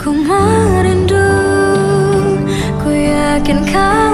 Ku merindu Ku yakin kau